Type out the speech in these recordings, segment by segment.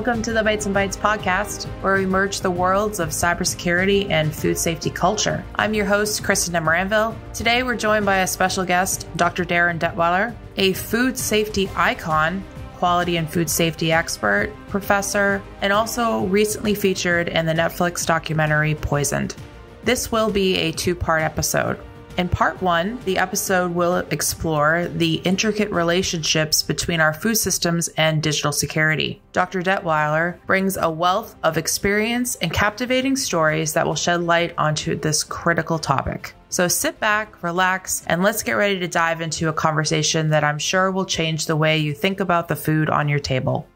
Welcome to the Bites and Bytes podcast, where we merge the worlds of cybersecurity and food safety culture. I'm your host, Kristin Demoranville. Today, we're joined by a special guest, Dr. Darin Detwiler, a food safety icon, quality and food safety expert, professor, and also recently featured in the Netflix documentary Poisoned. This will be a two part episode. In part one, the episode will explore the intricate relationships between our food systems and digital security. Dr. Detwiler brings a wealth of experience and captivating stories that will shed light onto this critical topic. So sit back, relax, and let's get ready to dive into a conversation that I'm sure will change the way you think about the food on your table.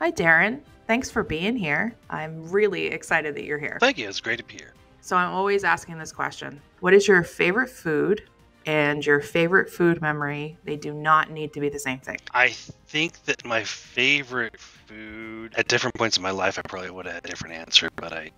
Hi, Darin. Thanks for being here. I'm really excited that you're here. Thank you. It's great to be here. So I'm always asking this question What is your favorite food and your favorite food memory? They do not need to be the same thing. I think that my favorite food at different points in my life, I probably would have had a different answer, but I,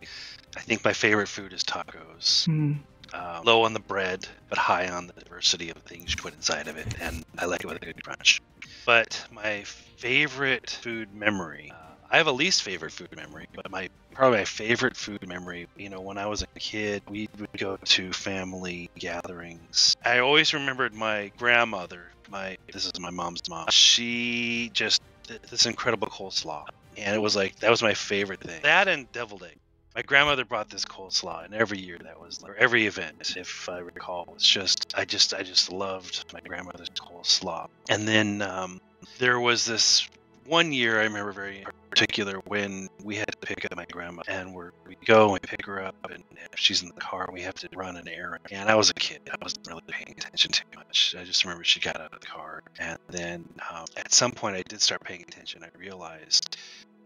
I think my favorite food is tacos. Mm. Uh, low on the bread, but high on the diversity of things you put inside of it, and I like it with a good crunch. But my favorite food memory, uh, I have a least favorite food memory, but my probably my favorite food memory. You know, when I was a kid, we would go to family gatherings. I always remembered my grandmother. My this is my mom's mom. She just this incredible coleslaw, and it was like that was my favorite thing. That and deviled egg. My grandmother brought this coleslaw, and every year that was, or every event, if I recall, was just I just I just loved my grandmother's coleslaw. And then um, there was this one year I remember very particular when we had to pick up my grandma and we're, we go and pick her up and she's in the car we have to run an errand. And I was a kid. I wasn't really paying attention too much. I just remember she got out of the car. And then um, at some point I did start paying attention. I realized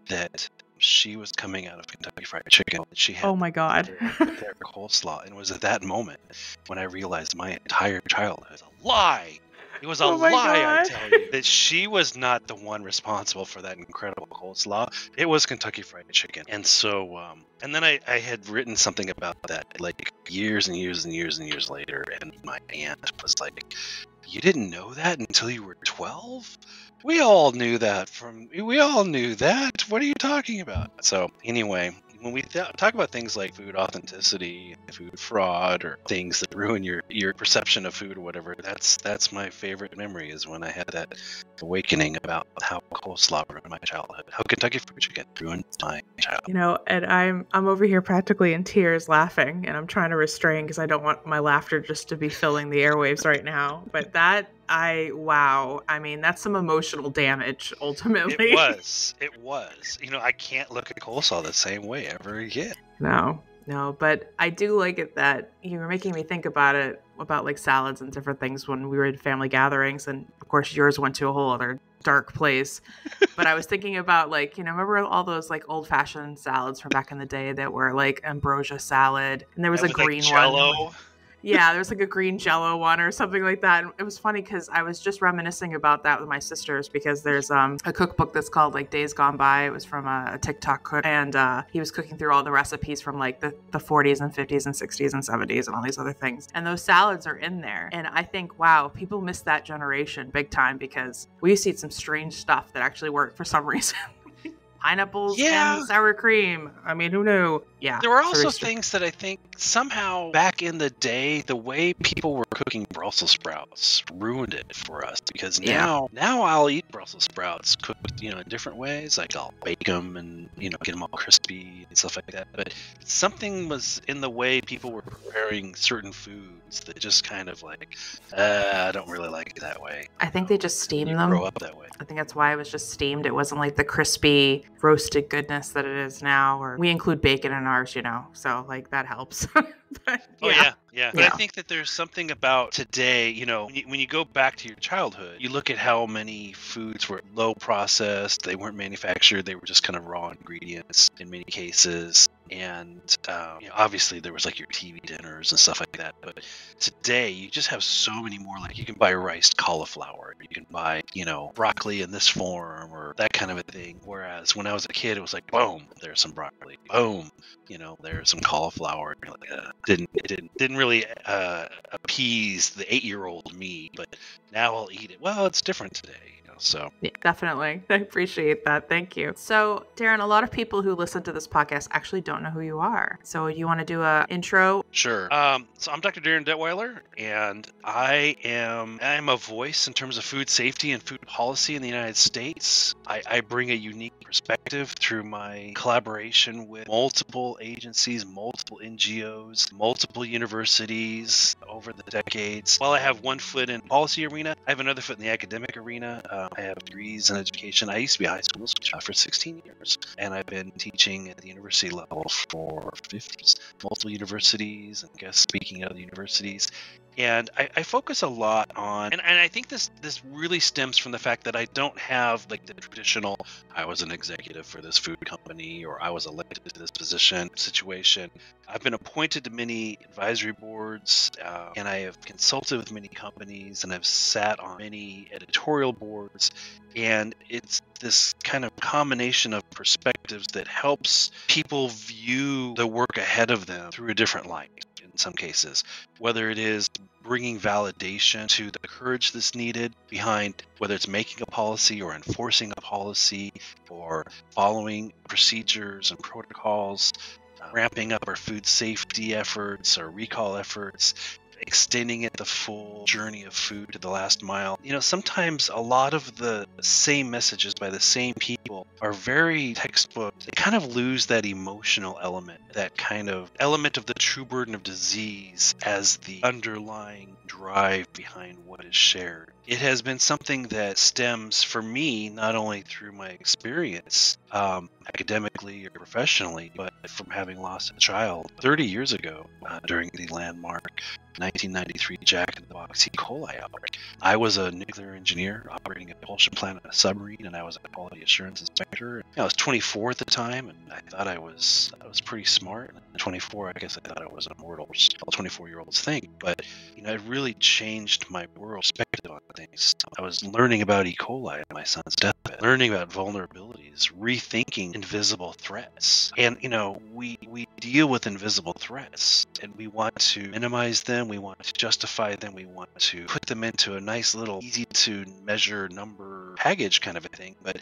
that she was coming out of Kentucky Fried Chicken. She had oh my god, their, their coleslaw, and it was at that moment when I realized my entire childhood was a lie. It was a Oh lie, my I tell you, that she was not the one responsible for that incredible coleslaw. It was Kentucky Fried Chicken. And so, um, and then I, I had written something about that like years and years and years and years later, and my aunt was like, "You didn't know that until you were 12? We all knew that from. We all knew that. What are you talking about?" So anyway, when we th- talk about things like food authenticity, food fraud, or things that ruin your, your perception of food or whatever, that's that's my favorite memory is when I had that awakening about how coleslaw ruined my childhood, how Kentucky Fried Chicken ruined my childhood. You know, and I'm I'm over here practically in tears laughing and I'm trying to restrain because I don't want my laughter just to be filling the airwaves right now. But that I wow, I mean that's some emotional damage ultimately. It was. It was. You know, I can't look at coleslaw the same way ever again. No, no, but I do like it that you were making me think about it about like salads and different things when we were in family gatherings, and of course yours went to a whole other dark place. but I was thinking about like you know remember all those like old fashioned salads from back in the day that were like ambrosia salad, and there was That a like green one. Yeah, there's like a green jello one or something like that. And it was funny because I was just reminiscing about that with my sisters because there's um, a cookbook that's called like Days Gone By. It was from a, a TikTok cook, and uh, he was cooking through all the recipes from like the, the 40s and 50s and 60s and 70s and all these other things. And those salads are in there. And I think, wow, people miss that generation big time because we used to eat some strange stuff that actually worked for some reason. Pineapples Yeah. and sour cream. I mean, who knew? Yeah. There were also things that I think somehow back in the day, the way people were cooking Brussels sprouts ruined it for us because Yeah. now now I'll eat Brussels sprouts cooked you know in different ways. Like I'll bake them and you know get them all crispy and stuff like that. But something was in the way people were preparing certain foods that just kind of like uh, I don't really like it that way. I think they just steam them. grow up that way. I think that's why it was just steamed. It wasn't like the crispy roasted goodness that it is now. Or we include bacon in you know, so like that helps. but, Oh yeah, yeah. But Yeah. I think that there's something about today. You know, when you, when you go back to your childhood, you look at how many foods were low processed. They weren't manufactured. They were just kind of raw ingredients in many cases. And um, you know, obviously, there was like your TV dinners and stuff like that. But today, you just have so many more. Like you can buy rice cauliflower. You can buy, you know, broccoli in this form or that kind of a thing. Whereas when I was a kid, it was like, boom, there's some broccoli. Boom, you know, there's some cauliflower. And you're like, uh, didn't it didn't didn't really uh, appease the eight year old me, but now I'll eat it. Well, it's different today. So yeah, definitely, I appreciate that. Thank you. So, Darin, a lot of people who listen to this podcast actually don't know who you are. So, you want to do a intro? Sure. Um, so I'm Dr. Darin Detwiler, and I am I am a voice in terms of food safety and food policy in the United States. I, I bring a unique perspective through my collaboration with multiple agencies, multiple NGOs, multiple universities over the decades. While I have one foot in policy arena, I have another foot in the academic arena. Uh, Uh, I have degrees in education. I used to be a high school teacher uh, for 16 years, and I've been teaching at the university level for 50 multiple universities and guest speaking at other universities and I, I, focus a lot on and, and i think this this really stems from the fact that i don't have like the traditional i was an executive for this food company or i was elected to this position situation. I've been appointed to many advisory boards uh, and i have consulted with many companies and i've sat on many editorial boards. And it's this kind of combination of perspectives that helps people view the work ahead of them through a different light in some cases, whether it is bringing validation to the courage that's needed behind whether it's making a policy or enforcing a policy or following procedures and protocols, uh, ramping up our food safety efforts or recall efforts, extending it the full journey of food to the last mile. You know, sometimes a lot of the same messages by the same people are very textbook. They kind of lose that emotional element, that kind of element of the true burden of disease as the underlying drive behind what is shared. It has been something that stems for me not only through my experience um, academically or professionally, but from having lost a child 30 years ago uh, during the landmark 1993 Jack in the Box E. coli outbreak. I was a nuclear engineer operating a propulsion plant on a submarine, and I was a quality assurance inspector. I was 24 at the time, and I thought I was I was pretty smart. At 24, I guess I thought I was immortal. All 24 year olds think, but you know, it really changed my world perspective on things. I was learning about E. coli at my son's deathbed, learning about vulnerabilities, rethinking invisible threats, and you know, we we deal with invisible threats, and we want to minimize them we want to justify them, we want to put them into a nice little easy to measure number package kind of a thing, but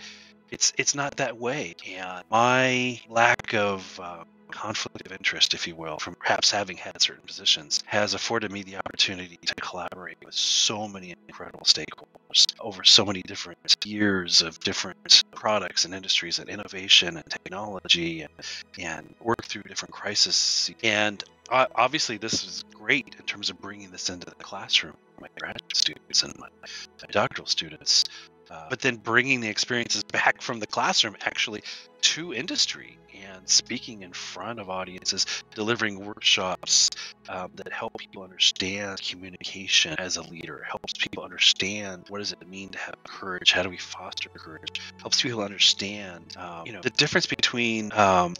it's it's not that way. And my lack of uh, conflict of interest, if you will, from perhaps having had certain positions, has afforded me the opportunity to collaborate with so many incredible stakeholders over so many different years of different products and industries and innovation and technology and, and work through different crises. And uh, obviously, this is great in terms of bringing this into the classroom my graduate students and my, my doctoral students. Uh, but then bringing the experiences back from the classroom actually to industry and speaking in front of audiences, delivering workshops um, that help people understand communication as a leader, helps people understand what does it mean to have courage, how do we foster courage, helps people understand, um, you know, the difference between um,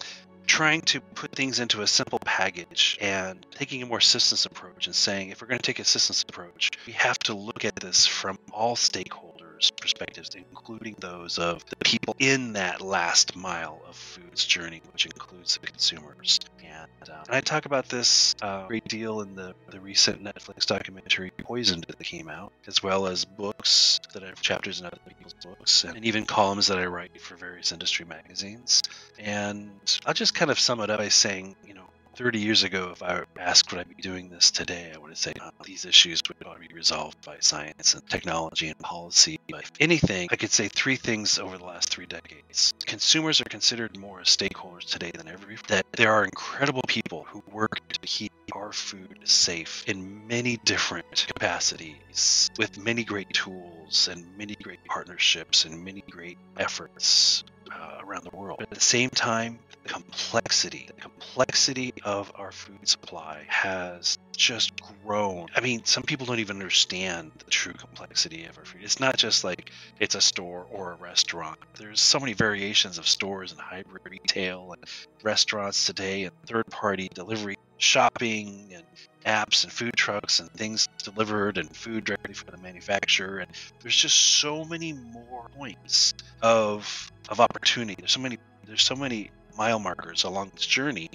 trying to put things into a simple package and taking a more systems approach and saying if we're going to take a systems approach, we have to look at this from all stakeholders' perspectives, including those of the people in that last mile of food's journey, which includes the consumers. And, uh, and I talk about this uh, great deal in the, the recent Netflix documentary Poisoned that came out, as well as books that I have chapters in other people's books, and, and even columns that I write for various industry magazines. And I'll just kind of sum it up by saying, you know, 30 years ago, if I were asked would I be doing this today, I would say oh, these issues would ought to be resolved by science and technology and policy. But if anything, I could say three things over the last three decades. Consumers are considered more as stakeholders today than ever. That there are incredible people who work to keep our food safe in many different capacities with many great tools and many great partnerships and many great efforts uh, around the world. But at the same time, the complexity, the complexity of our food supply has just grown. I mean, some people don't even understand the true complexity of our food. It's not just like it's a store or a restaurant. There's so many variations of stores and hybrid retail and restaurants today and third party delivery shopping and apps and food trucks and things delivered and food directly from the manufacturer. And there's just so many more points of of opportunity. There's so many there's so many mile markers along this journey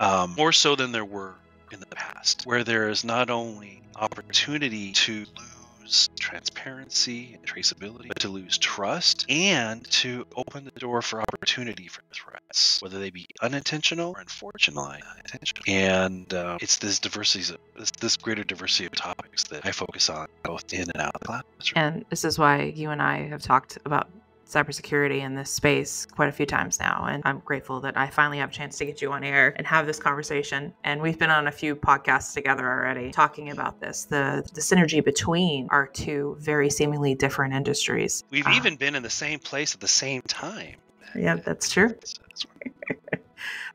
um, more so than there were in the past where there is not only opportunity to lose transparency and traceability, to lose trust and to open the door for opportunity for threats, whether they be unintentional or unfortunately unintentional. And uh, it's this diversity, this, this greater diversity of topics that I focus on both in and out of the classroom. And this is why you and I have talked about cybersecurity in this space quite a few times now. And I'm grateful that I finally have a chance to get you on air and have this conversation. And we've been on a few podcasts together already talking about this the, the synergy between our two very seemingly different industries. We've uh, even been in the same place at the same time. Yeah, that's true.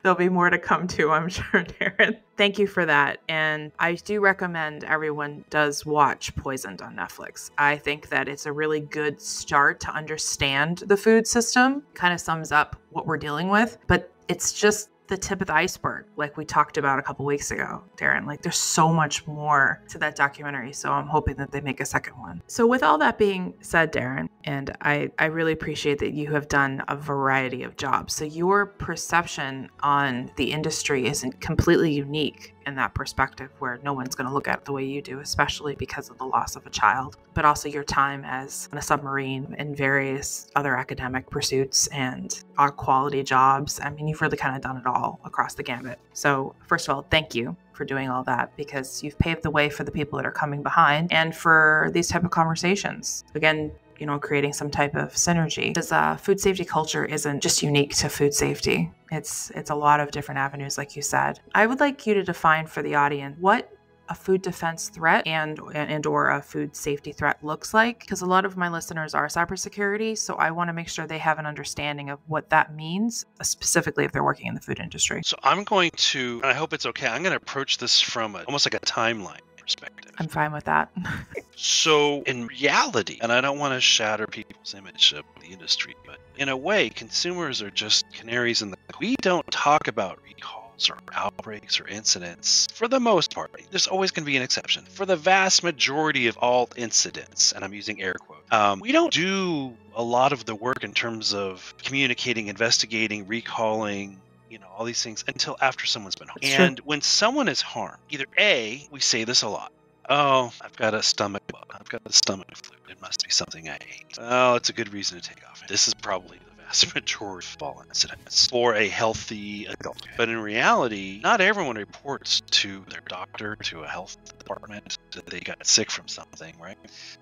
There'll be more to come to, I'm sure, Darin. Thank you for that. And I do recommend everyone does watch Poisoned on Netflix. I think that it's a really good start to understand the food system, kind of sums up what we're dealing with, but it's just the tip of the iceberg, like we talked about a couple weeks ago, Darin. Like there's so much more to that documentary. So I'm hoping that they make a second one. So with all that being said, Darin, and I, I really appreciate that you have done a variety of jobs. So your perception on the industry isn't completely unique in that perspective where no one's going to look at it the way you do, especially because of the loss of a child, but also your time as a submarine and various other academic pursuits and our quality jobs. I mean, you've really kind of done it all across the gambit. So, first of all, thank you for doing all that because you've paved the way for the people that are coming behind and for these type of conversations. Again, you know, creating some type of synergy. Because uh, food safety culture isn't just unique to food safety. It's it's a lot of different avenues, like you said. I would like you to define for the audience what a food defense threat and and or a food safety threat looks like because a lot of my listeners are cybersecurity so i want to make sure they have an understanding of what that means specifically if they're working in the food industry so i'm going to i hope it's okay i'm going to approach this from a, almost like a timeline perspective. I'm fine with that. so, in reality, and I don't want to shatter people's image of the industry, but in a way, consumers are just canaries in the. We don't talk about recalls or outbreaks or incidents for the most part. There's always going to be an exception. For the vast majority of all incidents, and I'm using air quotes, um, we don't do a lot of the work in terms of communicating, investigating, recalling, you know, all these things until after someone's been harmed. and when someone is harmed, either A, we say this a lot. Oh, I've got a stomach bug. I've got a stomach flu. It must be something I ate. Oh, it's a good reason to take off. This is probably the vast majority of fall incidents for a healthy adult. But in reality, not everyone reports to their doctor, to a health department, that they got sick from something, right?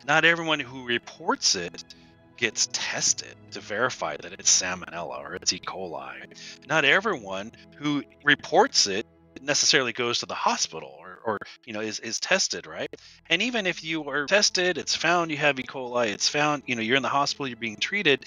Not everyone who reports it gets tested to verify that it's salmonella or it's E. coli. Not everyone who reports it necessarily goes to the hospital or, or you know is, is tested right and even if you are tested it's found you have e coli it's found you know you're in the hospital you're being treated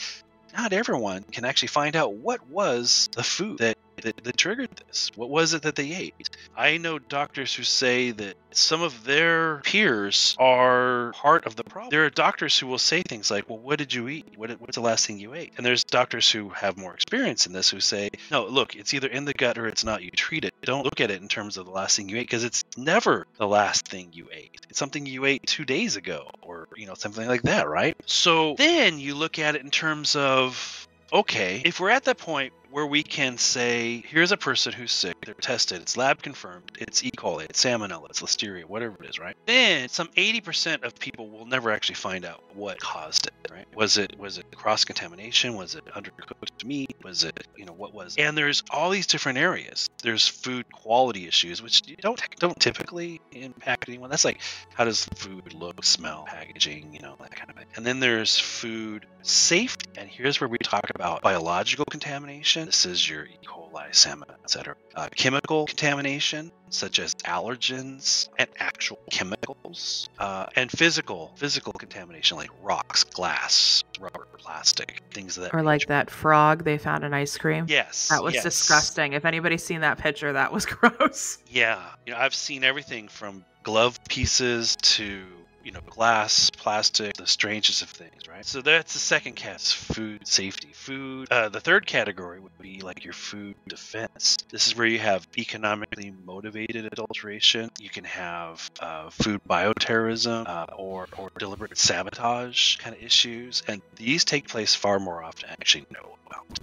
not everyone can actually find out what was the food that that, that triggered this? What was it that they ate? I know doctors who say that some of their peers are part of the problem. There are doctors who will say things like, "Well, what did you eat? What, what's the last thing you ate?" And there's doctors who have more experience in this who say, "No, look, it's either in the gut or it's not. You treat it. Don't look at it in terms of the last thing you ate because it's never the last thing you ate. It's something you ate two days ago, or you know, something like that, right?" So then you look at it in terms of okay, if we're at that point where we can say, here's a person who's sick, they're tested, it's lab confirmed, it's E. coli, it's salmonella, it's listeria, whatever it is, right? Then some 80% of people will never actually find out what caused it, right? Was it was it cross contamination? Was it undercooked meat? Was it you know what was? It? And there's all these different areas. There's food quality issues, which don't don't typically impact anyone. That's like how does food look, smell, packaging, you know that kind of thing. And then there's food safety, and here's where we talk about biological contamination this is your E. coli, salmon, etc. Uh, chemical contamination, such as allergens and actual chemicals, uh, and physical physical contamination like rocks, glass, rubber, plastic, things that. Or nature. like that frog they found in ice cream. Yes, that was yes. disgusting. If anybody's seen that picture, that was gross. Yeah, you know I've seen everything from glove pieces to you know, glass, plastic, the strangest of things, right? So that's the second cat, food safety. Food. Uh, the third category would be like your food defense. This is where you have economically motivated adulteration. You can have uh, food bioterrorism uh, or or deliberate sabotage kind of issues, and these take place far more often. Actually know about.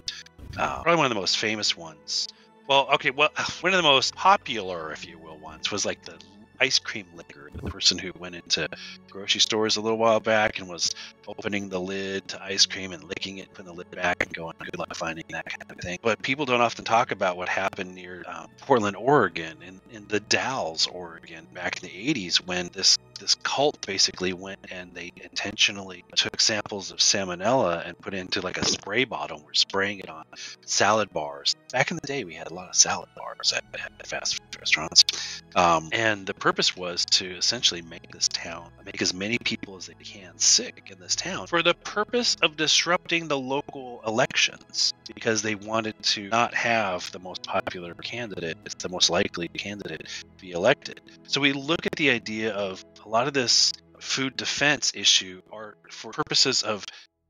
Uh, probably one of the most famous ones. Well, okay, well, one of the most popular, if you will, ones was like the ice cream licker, the person who went into grocery stores a little while back and was opening the lid to ice cream and licking it, putting the lid back and going, good luck finding that kind of thing. But people don't often talk about what happened near um, Portland, Oregon, in, in the Dalles, Oregon, back in the 80s when this this cult basically went and they intentionally took samples of salmonella and put it into like a spray bottle. We're spraying it on salad bars. Back in the day, we had a lot of salad bars at, at fast food restaurants. Um, and the purpose was to essentially make this town, make as many people as they can sick in this town for the purpose of disrupting the local elections because they wanted to not have the most popular candidate, it's the most likely candidate, be elected. So we look at the idea of a lot of this food defense issue are for purposes of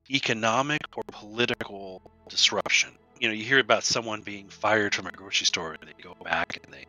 economic or political disruption. You know, you hear about someone being fired from a grocery store and they go back and they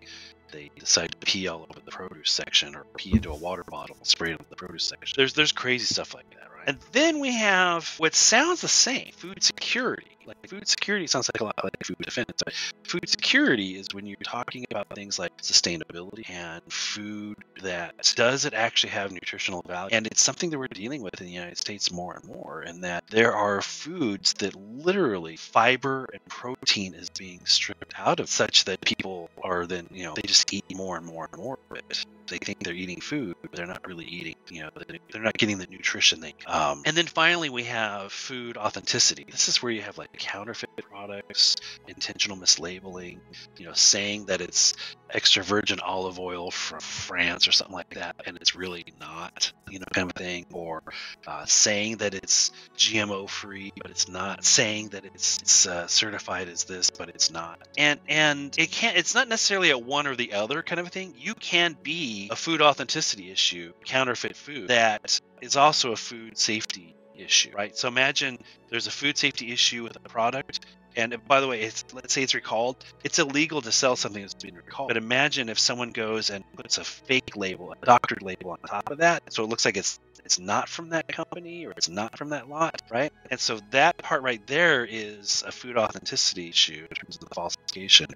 they decide to pee all over the produce section or pee into a water bottle and spray it on the produce section. There's there's crazy stuff like that, right? And then we have what sounds the same, food security. Like food security sounds like a lot like food defense. But food security is when you're talking about things like sustainability and food that does it actually have nutritional value. And it's something that we're dealing with in the United States more and more, and that there are foods that literally fiber and protein is being stripped out of such that people are then, you know, they just eat more and more and more of it they think they're eating food, but they're not really eating. You know, they're not getting the nutrition they. Um, and then finally, we have food authenticity. This is where you have like counterfeit products, intentional mislabeling. You know, saying that it's extra virgin olive oil from France or something like that, and it's really not. You know, kind of thing. Or uh, saying that it's GMO free, but it's not. Saying that it's, it's uh, certified as this, but it's not. And and it can't. It's not necessarily a one or the other kind of thing. You can be a food authenticity issue, counterfeit food, that is also a food safety issue, right? So imagine there's a food safety issue with a product. And by the way, it's, let's say it's recalled. It's illegal to sell something that's been recalled. But imagine if someone goes and puts a fake label, a doctored label on top of that, so it looks like it's it's not from that company or it's not from that lot, right? And so that part right there is a food authenticity issue in terms of the falsification.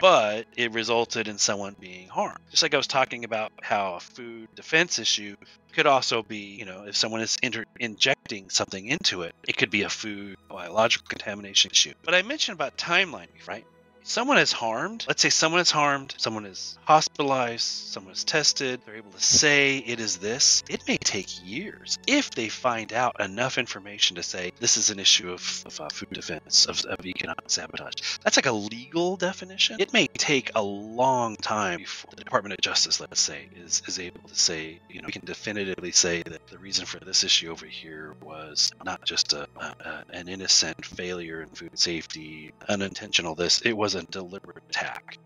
But it resulted in someone being harmed. Just like I was talking about how a food defense issue could also be, you know, if someone is inter- injecting something into it, it could be a food biological contamination issue. But I mentioned about timeline, right? Someone is harmed, let's say someone is harmed, someone is hospitalized, someone is tested, they're able to say it is this, it may take years. If they find out enough information to say this is an issue of, of uh, food defense, of, of economic sabotage. That's like a legal definition. It may take a long time before the Department of Justice, let's say, is, is able to say, you know, we can definitively say that the reason for this issue over here was not just a, a an innocent failure in food safety, unintentional this, it was was a deliberate attack.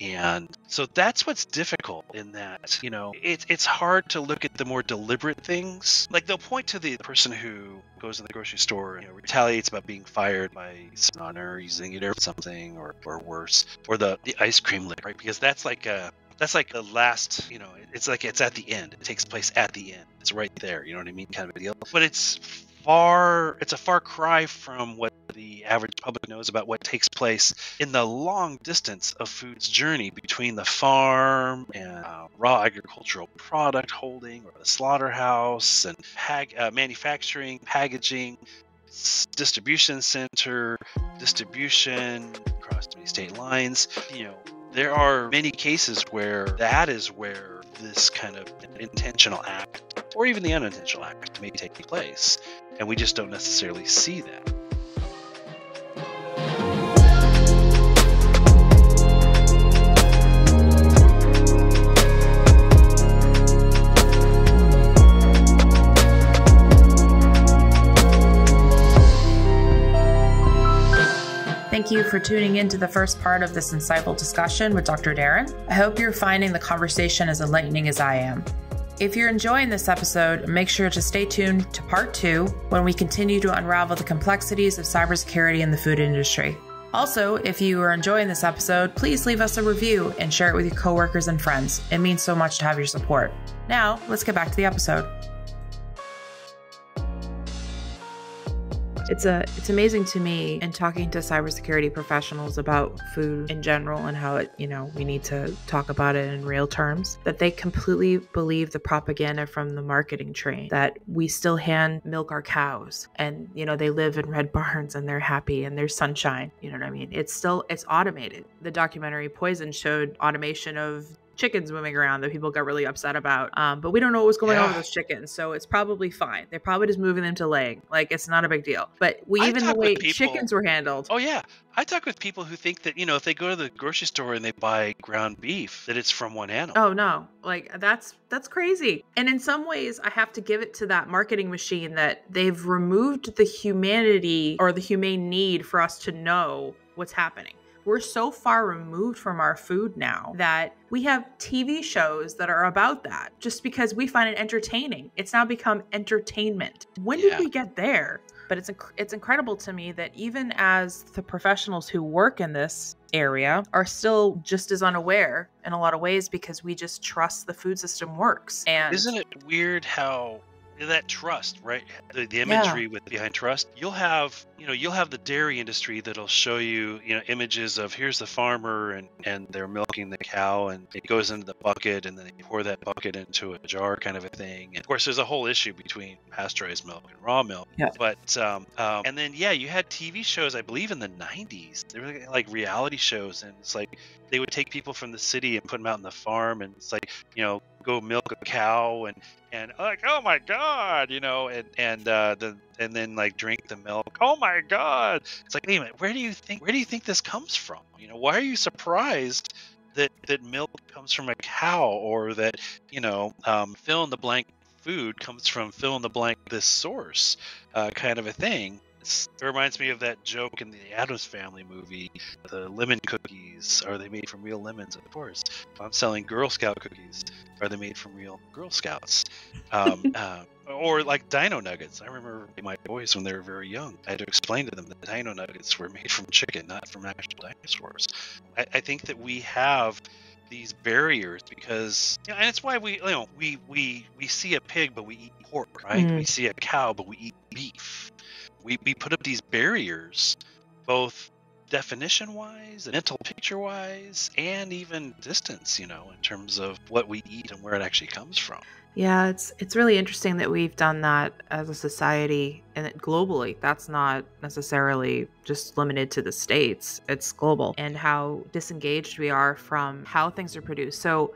And so that's what's difficult in that, you know, it's it's hard to look at the more deliberate things. Like they'll point to the person who goes in the grocery store and you know, retaliates about being fired by someone or using it or something or, or worse, or the, the ice cream lick, right? Because that's like a that's like the last, you know, it's like it's at the end. It takes place at the end. It's right there. You know what I mean? Kind of a deal. But it's far it's a far cry from what the average public knows about what takes place in the long distance of food's journey between the farm and uh, raw agricultural product holding or the slaughterhouse and uh, manufacturing packaging distribution center distribution across many state lines. You know there are many cases where that is where this kind of intentional act or even the unintentional act may take place and we just don't necessarily see that. Thank you for tuning in to the first part of this insightful discussion with Dr. Darin. I hope you're finding the conversation as enlightening as I am. If you're enjoying this episode, make sure to stay tuned to part two when we continue to unravel the complexities of cybersecurity in the food industry. Also, if you are enjoying this episode, please leave us a review and share it with your coworkers and friends. It means so much to have your support. Now, let's get back to the episode. It's a it's amazing to me in talking to cybersecurity professionals about food in general and how it, you know, we need to talk about it in real terms that they completely believe the propaganda from the marketing train that we still hand milk our cows and, you know, they live in red barns and they're happy and there's sunshine. You know what I mean? It's still it's automated. The documentary Poison showed automation of chickens moving around that people got really upset about. Um, but we don't know what was going yeah. on with those chickens, so it's probably fine. They're probably just moving them to laying. Like it's not a big deal. But we I even the way people, chickens were handled. Oh yeah, I talk with people who think that you know if they go to the grocery store and they buy ground beef that it's from one animal. Oh no, like that's that's crazy. And in some ways, I have to give it to that marketing machine that they've removed the humanity or the humane need for us to know what's happening we're so far removed from our food now that we have TV shows that are about that just because we find it entertaining. It's now become entertainment. When yeah. did we get there? But it's it's incredible to me that even as the professionals who work in this area are still just as unaware in a lot of ways because we just trust the food system works. And isn't it weird how that trust, right? The, the imagery yeah. with behind trust. You'll have, you know, you'll have the dairy industry that'll show you, you know, images of here's the farmer and and they're milking the cow and it goes into the bucket and then they pour that bucket into a jar kind of a thing. And of course, there's a whole issue between pasteurized milk and raw milk. Yeah. But um, um and then yeah, you had TV shows, I believe, in the '90s. They were like reality shows, and it's like they would take people from the city and put them out in the farm, and it's like you know go milk a cow and and like oh my god you know and and uh the and then like drink the milk. Oh my god. It's like wait a minute where do you think where do you think this comes from? You know why are you surprised that that milk comes from a cow or that you know um, fill in the blank food comes from fill in the blank this source uh, kind of a thing it reminds me of that joke in the Addams Family movie. The lemon cookies are they made from real lemons? Of course. If I'm selling Girl Scout cookies, are they made from real Girl Scouts? Um, uh, or like Dino Nuggets. I remember my boys when they were very young. I had to explain to them that Dino Nuggets were made from chicken, not from actual dinosaurs. I, I think that we have these barriers because you know, and it's why we you know we we we see a pig but we eat pork right mm. we see a cow but we eat beef we, we put up these barriers, both definition wise, mental picture wise, and even distance, you know, in terms of what we eat and where it actually comes from. Yeah, it's it's really interesting that we've done that as a society and globally. That's not necessarily just limited to the states. It's global and how disengaged we are from how things are produced. So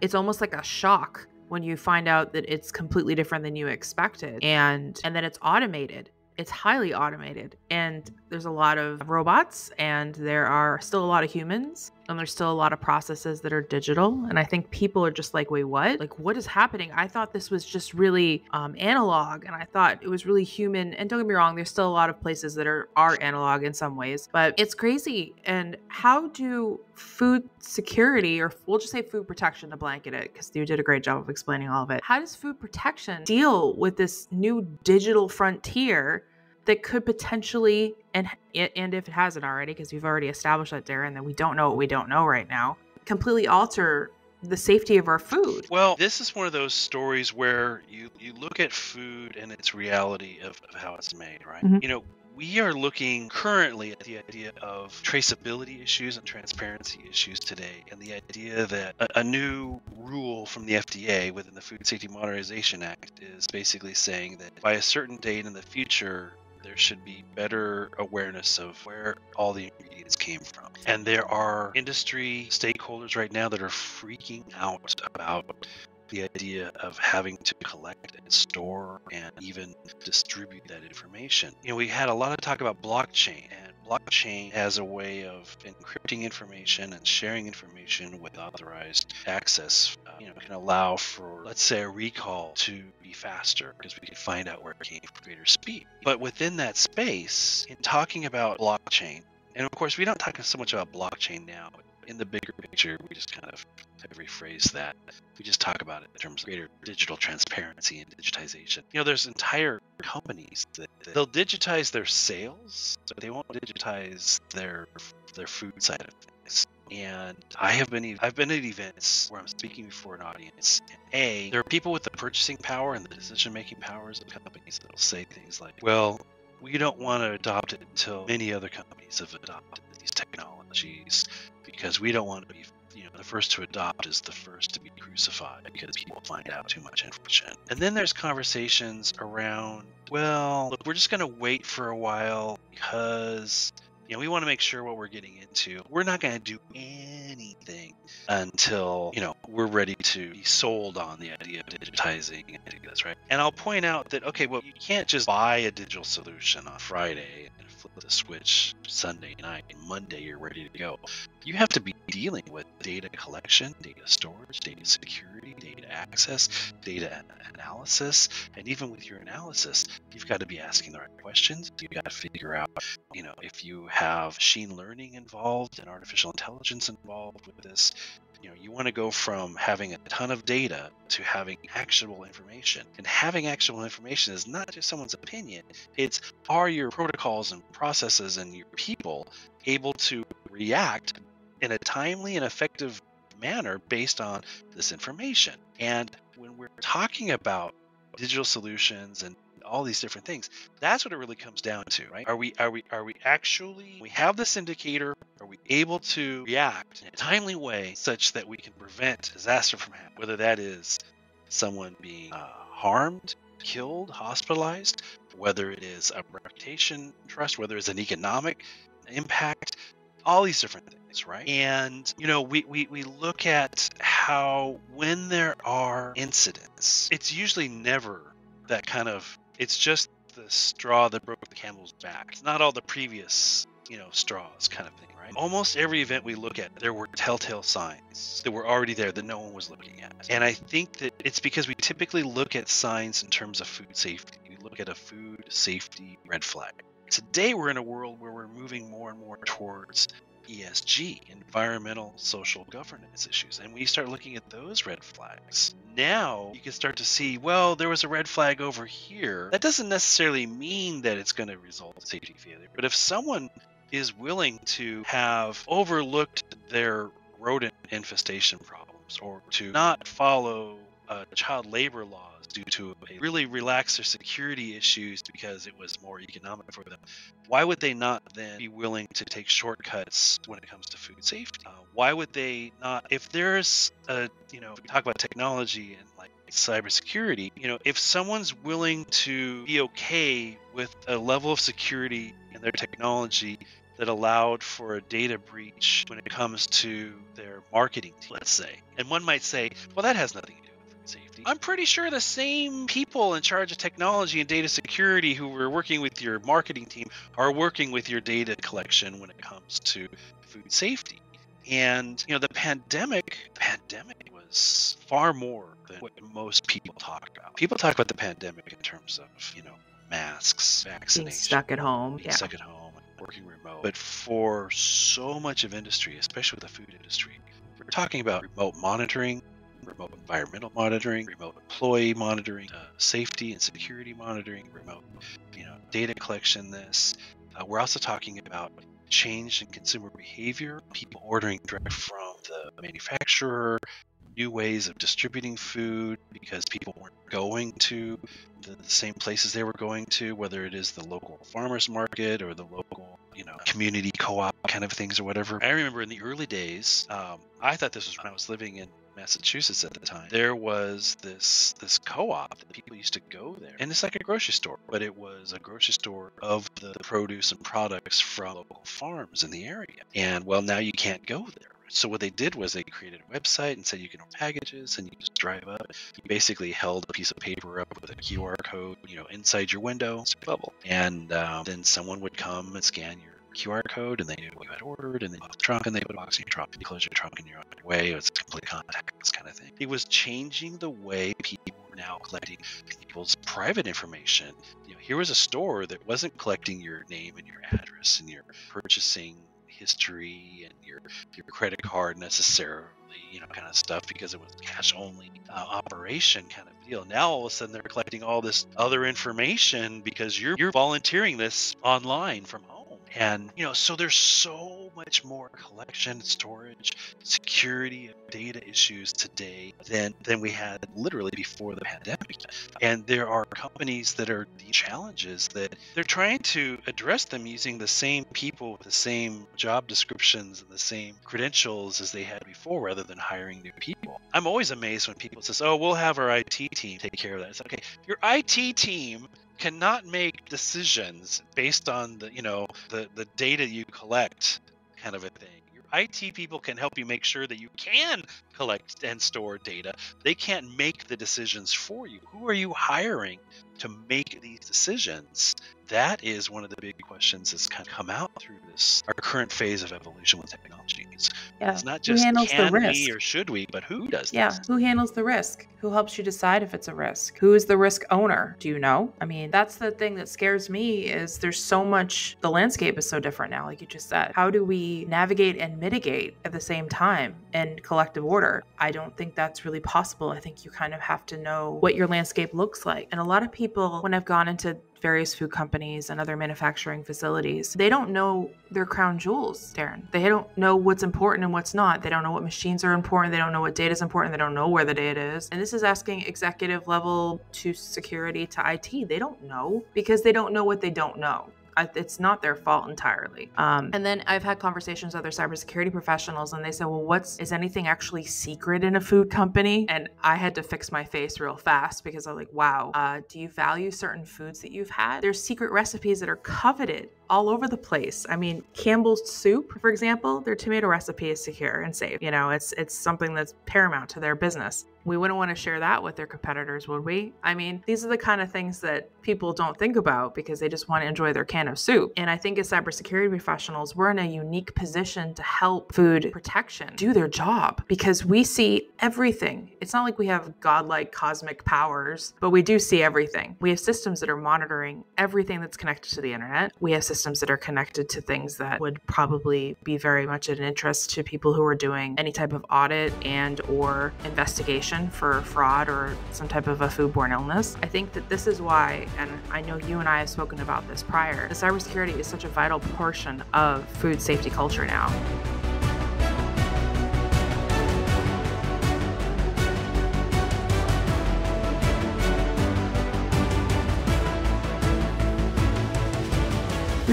it's almost like a shock when you find out that it's completely different than you expected and and then it's automated it's highly automated and there's a lot of robots and there are still a lot of humans and there's still a lot of processes that are digital and i think people are just like wait what? Like what is happening? I thought this was just really um, analog and i thought it was really human and don't get me wrong there's still a lot of places that are are analog in some ways but it's crazy. And how do food security or we'll just say food protection to blanket it because you did a great job of explaining all of it. How does food protection deal with this new digital frontier that could potentially and and if it hasn't already because we've already established that Darin that we don't know what we don't know right now completely alter the safety of our food. Well, this is one of those stories where you you look at food and its reality of, of how it's made, right? Mm-hmm. You know, we are looking currently at the idea of traceability issues and transparency issues today, and the idea that a, a, new rule from the FDA within the Food Safety Modernization Act is basically saying that by a certain date in the future, there should be better awareness of where all the ingredients came from. And there are industry stakeholders right now that are freaking out about the idea of having to collect and store and even distribute that information. You know, we had a lot of talk about blockchain and blockchain as a way of encrypting information and sharing information with authorized access, uh, you know, can allow for, let's say, a recall to be faster because we can find out where it came from greater speed. But within that space, in talking about blockchain, and of course, we don't talk so much about blockchain now. In the bigger picture, we just kind of rephrase that. We just talk about it in terms of greater digital transparency and digitization. You know, there's entire companies that, that they'll digitize their sales, but they won't digitize their their food side of things. And I have been I've been at events where I'm speaking before an audience. And a there are people with the purchasing power and the decision making powers of companies that'll say things like, "Well, we don't want to adopt it until many other companies have adopted these technologies because we don't want to be you know the first to adopt is the first to be crucified because people find out too much information. And then there's conversations around well look we're just going to wait for a while because you know, we want to make sure what we're getting into. We're not going to do anything until, you know, we're ready to be sold on the idea of digitizing this, right? And I'll point out that, okay, well, you can't just buy a digital solution on Friday and flip the switch Sunday night and Monday you're ready to go. You have to be dealing with data collection, data storage, data security, data access, data analysis, and even with your analysis, you've got to be asking the right questions. You've got to figure out, you know, if you have machine learning involved and artificial intelligence involved with this, you know you want to go from having a ton of data to having actionable information. And having actionable information is not just someone's opinion it's are your protocols and processes and your people able to react in a timely and effective manner based on this information? And when we're talking about digital solutions and all these different things. That's what it really comes down to, right? Are we are we are we actually we have this indicator? Are we able to react in a timely way such that we can prevent disaster from happening? Whether that is someone being uh, harmed, killed, hospitalized, whether it is a reputation trust, whether it's an economic impact, all these different things, right? And, you know, we, we, we look at how when there are incidents, it's usually never that kind of it's just the straw that broke the camel's back. It's not all the previous, you know, straws kind of thing, right? Almost every event we look at, there were telltale signs that were already there that no one was looking at. And I think that it's because we typically look at signs in terms of food safety. We look at a food safety red flag. Today, we're in a world where we're moving more and more towards ESG, environmental social governance issues. And we start looking at those red flags. Now you can start to see, well, there was a red flag over here. That doesn't necessarily mean that it's going to result in safety failure. But if someone is willing to have overlooked their rodent infestation problems or to not follow uh, child labor laws due to really relax their security issues because it was more economic for them. Why would they not then be willing to take shortcuts when it comes to food safety? Uh, why would they not? If there's a, you know, if we talk about technology and like cybersecurity, you know, if someone's willing to be okay with a level of security in their technology that allowed for a data breach when it comes to their marketing let's say. And one might say, well, that has nothing safety. I'm pretty sure the same people in charge of technology and data security who were working with your marketing team are working with your data collection when it comes to food safety. And you know, the pandemic pandemic was far more than what most people talk about. People talk about the pandemic in terms of, you know, masks, vaccination, being stuck at home, being yeah. stuck at home, working remote. But for so much of industry, especially the food industry, we're talking about remote monitoring, remote environmental monitoring, remote employee monitoring, uh, safety and security monitoring, remote you know data collection. This uh, we're also talking about change in consumer behavior, people ordering direct from the manufacturer, new ways of distributing food because people weren't going to the same places they were going to, whether it is the local farmers market or the local, you know, community co-op kind of things or whatever. I remember in the early days, um, I thought this was when I was living in Massachusetts at the time, there was this this co-op that people used to go there, and it's like a grocery store, but it was a grocery store of the produce and products from local farms in the area. And well, now you can't go there. So what they did was they created a website and said you can order packages, and you just drive up. You basically held a piece of paper up with a QR code, you know, inside your window, bubble, and um, then someone would come and scan your QR code and they knew what you had ordered and then you the trunk and they put a box in your trunk and you close your trunk and you're on your way. It's complete contactless kind of thing. It was changing the way people were now collecting people's private information. You know, here was a store that wasn't collecting your name and your address and your purchasing history and your your credit card necessarily, you know, kind of stuff because it was cash only uh, operation kind of deal. Now all of a sudden they're collecting all this other information because you're you're volunteering this online from home And, you know, so there's so much more collection, storage, security data issues today than, than we had literally before the pandemic. And there are companies that are the challenges that they're trying to address them using the same people with the same job descriptions and the same credentials as they had before rather than hiring new people. I'm always amazed when people says, "Oh, we'll have our IT team take care of that." It's okay. Your IT team cannot make decisions based on the, you know, the the data you collect kind of a thing. Your IT people can help you make sure that you can collect and store data. They can't make the decisions for you. Who are you hiring to make these decisions? That is one of the big questions that's kind of come out through this our current phase of evolution with technologies. Yeah. It's not just can we or should we, but who does Yeah, this? who handles the risk? Who helps you decide if it's a risk? Who is the risk owner? Do you know? I mean, that's the thing that scares me is there's so much the landscape is so different now like you just said. How do we navigate and mitigate at the same time in collective order? I don't think that's really possible. I think you kind of have to know what your landscape looks like. And a lot of people when I've gone into various food companies and other manufacturing facilities, they don't know their crown jewels, Darin. They don't know what's important and what's not. They don't know what machines are important. They don't know what data is important. They don't know where the data is. And this is asking executive level to security to IT. They don't know because they don't know what they don't know. It's not their fault entirely. Um, and then I've had conversations with other cybersecurity professionals, and they said, "Well, what's is anything actually secret in a food company?" And I had to fix my face real fast because I'm like, "Wow, uh, do you value certain foods that you've had? There's secret recipes that are coveted all over the place. I mean, Campbell's soup, for example, their tomato recipe is secure and safe. You know, it's it's something that's paramount to their business. We wouldn't want to share that with their competitors, would we? I mean, these are the kind of things that people don't think about because they just want to enjoy their can of soup. And I think as cybersecurity professionals, we're in a unique position to help food protection do their job because we see everything. It's not like we have godlike cosmic powers, but we do see everything. We have systems that are monitoring everything that's connected to the internet. We have systems that are connected to things that would probably be very much an interest to people who are doing any type of audit and or investigation for fraud or some type of a foodborne illness. I think that this is why, and I know you and I have spoken about this prior, cybersecurity is such a vital portion of food safety culture now.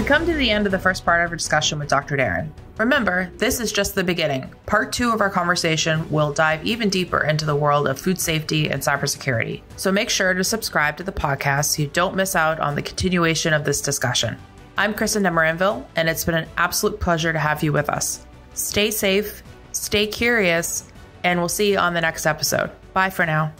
We come to the end of the first part of our discussion with Dr. Darin. Remember, this is just the beginning. Part two of our conversation will dive even deeper into the world of food safety and cybersecurity. So make sure to subscribe to the podcast so you don't miss out on the continuation of this discussion. I'm Kristin Demoranville, and it's been an absolute pleasure to have you with us. Stay safe, stay curious, and we'll see you on the next episode. Bye for now.